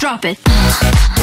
Drop it.